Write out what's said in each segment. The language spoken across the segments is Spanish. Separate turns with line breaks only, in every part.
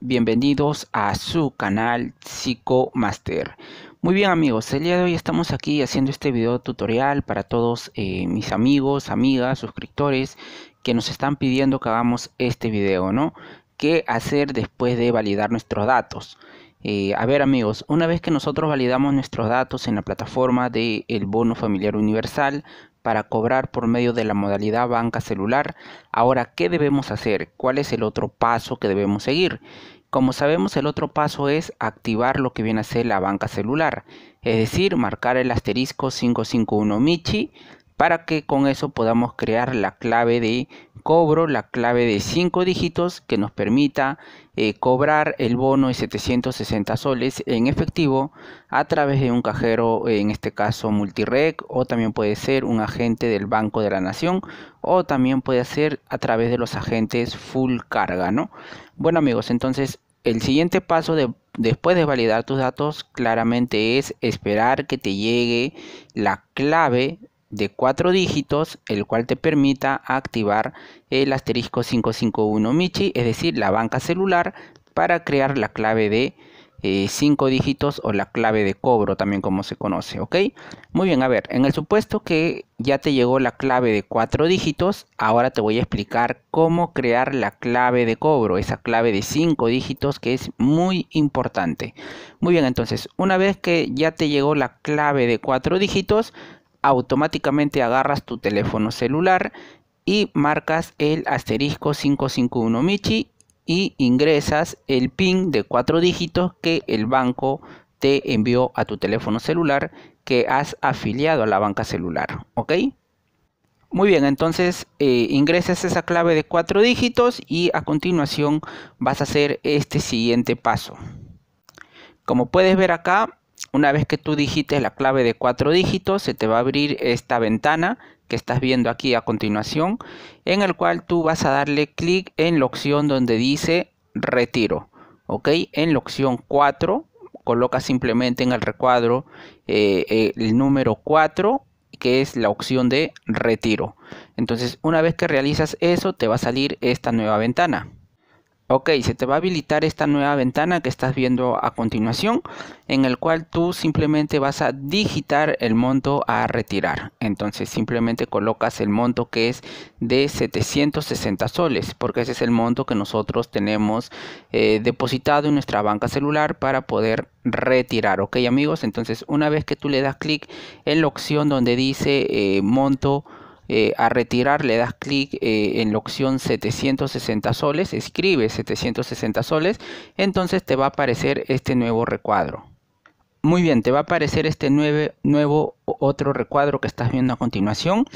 Bienvenidos a su canal Psicomaster. Muy bien amigos, el día de hoy estamos aquí haciendo este video tutorial para todos eh, mis amigos, amigas, suscriptores que nos están pidiendo que hagamos este video, ¿no? ¿Qué hacer después de validar nuestros datos? Eh, a ver amigos, una vez que nosotros validamos nuestros datos en la plataforma del el bono familiar universal, para cobrar por medio de la modalidad banca celular. Ahora, ¿qué debemos hacer? ¿Cuál es el otro paso que debemos seguir? Como sabemos, el otro paso es activar lo que viene a ser la banca celular, es decir, marcar el asterisco 551 Michi para que con eso podamos crear la clave de cobro, la clave de 5 dígitos que nos permita eh, cobrar el bono de 760 soles en efectivo a través de un cajero, en este caso Multirec, o también puede ser un agente del Banco de la Nación, o también puede ser a través de los agentes full carga, ¿no? Bueno amigos, entonces el siguiente paso de, después de validar tus datos claramente es esperar que te llegue la clave de cuatro dígitos, el cual te permita activar el asterisco 551 Michi, es decir, la banca celular, para crear la clave de 5 eh, dígitos o la clave de cobro también como se conoce, ¿ok? Muy bien, a ver, en el supuesto que ya te llegó la clave de 4 dígitos, ahora te voy a explicar cómo crear la clave de cobro, esa clave de 5 dígitos que es muy importante. Muy bien, entonces, una vez que ya te llegó la clave de 4 dígitos, automáticamente agarras tu teléfono celular y marcas el asterisco 551 Michi y ingresas el PIN de cuatro dígitos que el banco te envió a tu teléfono celular que has afiliado a la banca celular, ¿ok? Muy bien, entonces eh, ingresas esa clave de cuatro dígitos y a continuación vas a hacer este siguiente paso. Como puedes ver acá, una vez que tú digites la clave de cuatro dígitos, se te va a abrir esta ventana que estás viendo aquí a continuación, en el cual tú vas a darle clic en la opción donde dice retiro. ¿Ok? En la opción 4, coloca simplemente en el recuadro eh, eh, el número 4 que es la opción de retiro. Entonces, una vez que realizas eso, te va a salir esta nueva ventana. Ok, se te va a habilitar esta nueva ventana que estás viendo a continuación, en el cual tú simplemente vas a digitar el monto a retirar. Entonces simplemente colocas el monto que es de 760 soles, porque ese es el monto que nosotros tenemos eh, depositado en nuestra banca celular para poder retirar. Ok amigos, entonces una vez que tú le das clic en la opción donde dice eh, monto eh, a retirar le das clic eh, en la opción 760 soles, escribe 760 soles, entonces te va a aparecer este nuevo recuadro. Muy bien, te va a aparecer este nuevo otro recuadro que estás viendo a continuación,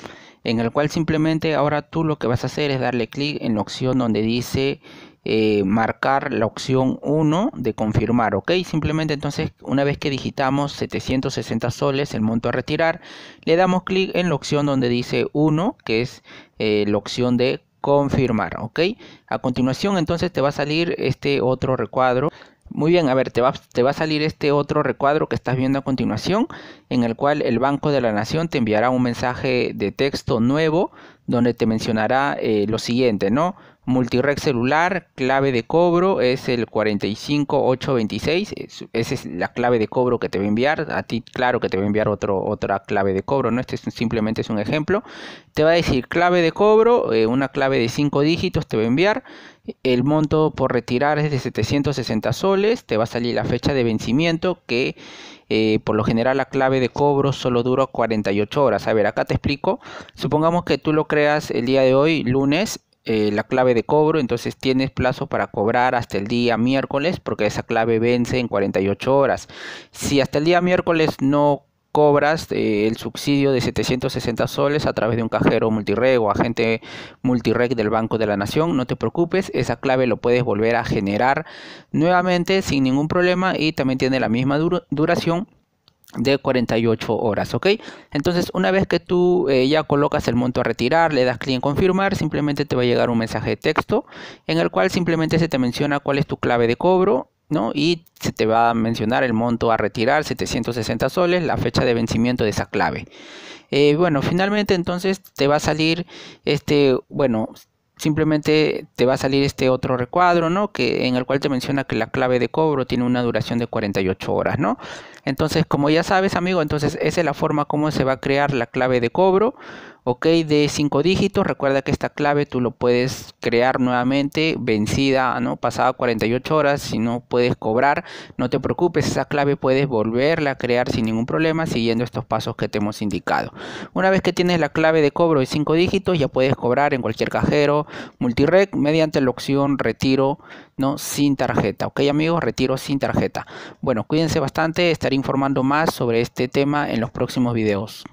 en el cual simplemente ahora tú lo que vas a hacer es darle clic en la opción donde dice eh, marcar la opción 1 de confirmar, ok, simplemente entonces una vez que digitamos 760 soles, el monto a retirar, le damos clic en la opción donde dice 1, que es eh, la opción de confirmar, ok, a continuación entonces te va a salir este otro recuadro muy bien, a ver, te va, te va, a salir este otro recuadro que estás viendo a continuación, en el cual el Banco de la Nación te enviará un mensaje de texto nuevo donde te mencionará eh, lo siguiente, ¿no? Multirec celular, clave de cobro es el 45826, esa es la clave de cobro que te va a enviar, a ti claro que te va a enviar otra clave de cobro, ¿no? Este simplemente es un ejemplo. Te va a decir clave de cobro, eh, una clave de 5 dígitos te va a enviar, el monto por retirar es de 760 soles, te va a salir la fecha de vencimiento que eh, por lo general la clave de cobro solo dura 48 horas. A ver, acá te explico. Supongamos que tú lo creas el día de hoy, lunes, eh, la clave de cobro, entonces tienes plazo para cobrar hasta el día miércoles porque esa clave vence en 48 horas. Si hasta el día miércoles no cobras eh, el subsidio de 760 soles a través de un cajero multireg o agente multireg del Banco de la Nación, no te preocupes, esa clave lo puedes volver a generar nuevamente sin ningún problema y también tiene la misma duración de 48 horas, ¿ok? Entonces, una vez que tú eh, ya colocas el monto a retirar, le das clic en confirmar, simplemente te va a llegar un mensaje de texto en el cual simplemente se te menciona cuál es tu clave de cobro ¿no? Y se te va a mencionar el monto a retirar, 760 soles, la fecha de vencimiento de esa clave. Eh, bueno, finalmente entonces te va a salir este, bueno, simplemente te va a salir este otro recuadro, ¿no? Que, en el cual te menciona que la clave de cobro tiene una duración de 48 horas, ¿no? Entonces, como ya sabes, amigo, entonces esa es la forma como se va a crear la clave de cobro ok de 5 dígitos recuerda que esta clave tú lo puedes crear nuevamente vencida no pasada 48 horas si no puedes cobrar no te preocupes esa clave puedes volverla a crear sin ningún problema siguiendo estos pasos que te hemos indicado una vez que tienes la clave de cobro de 5 dígitos ya puedes cobrar en cualquier cajero multirec mediante la opción retiro no sin tarjeta. Ok amigos retiro sin tarjeta. Bueno cuídense bastante estaré informando más sobre este tema en los próximos videos